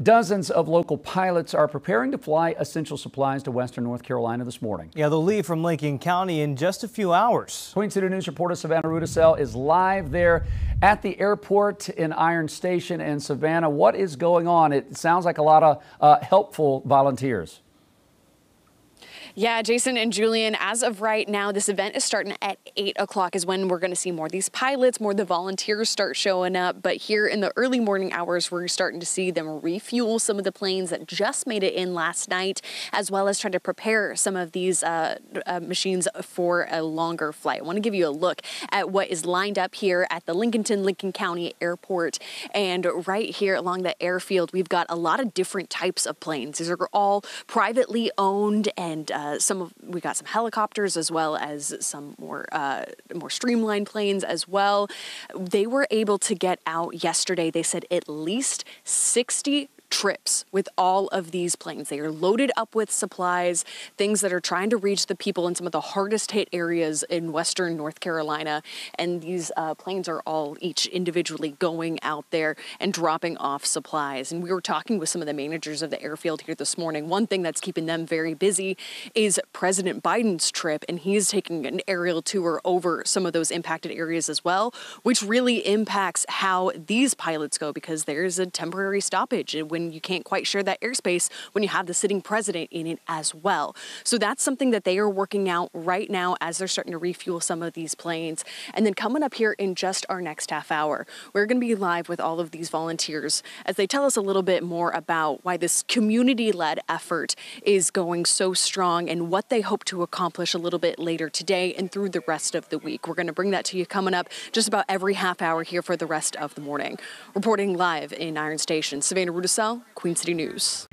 Dozens of local pilots are preparing to fly essential supplies to western North Carolina this morning. Yeah, they'll leave from Lincoln County in just a few hours. Queen City News reporter Savannah Rudisell is live there at the airport in Iron Station. And Savannah, what is going on? It sounds like a lot of uh, helpful volunteers. Yeah, Jason and Julian, as of right now, this event is starting at 8 o'clock is when we're going to see more of these pilots, more of the volunteers start showing up. But here in the early morning hours, we're starting to see them refuel some of the planes that just made it in last night, as well as trying to prepare some of these uh, uh, machines for a longer flight. I want to give you a look at what is lined up here at the Lincolnton, Lincoln County Airport. And right here along the airfield, we've got a lot of different types of planes. These are all privately owned and uh, uh, some of we got some helicopters as well as some more uh, more streamlined planes as well. They were able to get out yesterday. They said at least 60 trips with all of these planes. They are loaded up with supplies, things that are trying to reach the people in some of the hardest hit areas in western North Carolina. And these uh, planes are all each individually going out there and dropping off supplies. And we were talking with some of the managers of the airfield here this morning. One thing that's keeping them very busy is President Biden's trip, and he's taking an aerial tour over some of those impacted areas as well, which really impacts how these pilots go because there's a temporary stoppage when you can't quite share that airspace when you have the sitting president in it as well. So that's something that they are working out right now as they're starting to refuel some of these planes. And then coming up here in just our next half hour, we're going to be live with all of these volunteers as they tell us a little bit more about why this community led effort is going so strong and what they hope to accomplish a little bit later today and through the rest of the week. We're going to bring that to you coming up just about every half hour here for the rest of the morning. Reporting live in Iron Station, Savannah Rudisell, Queen City News.